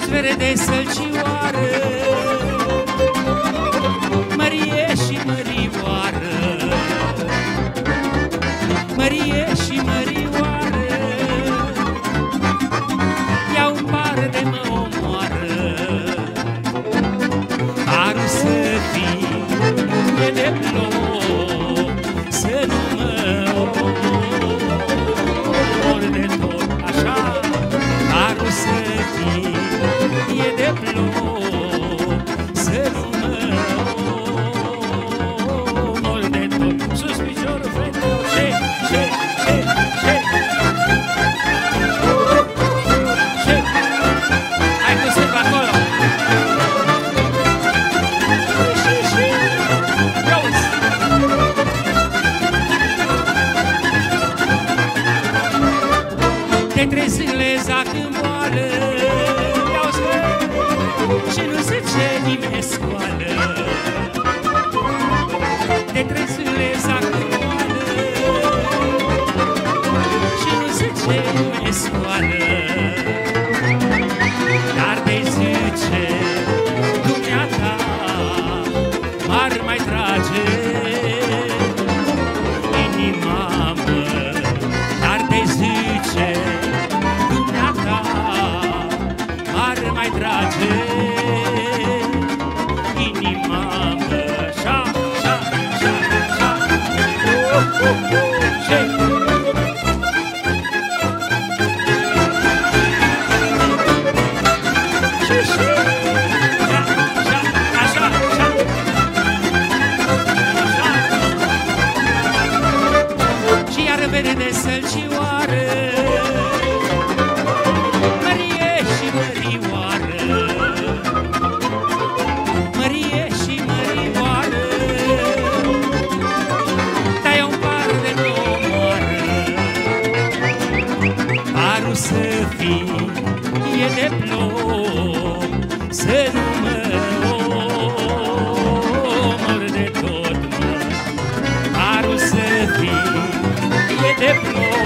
sus verde sălcioară de trezile zac boală. Și nu zice nimeni scoală. De trezile zac boală. Și nu zice nimeni scoală. mai trage Inima mă șa, șa, șa, șa. Oh, oh, oh, hey! verde de sălcioară. să fii. E de plom Să nu mă omor de tot. Aru să fii E de plom